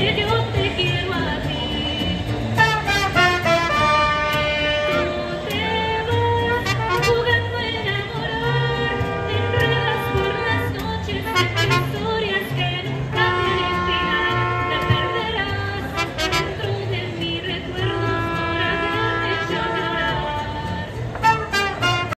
you do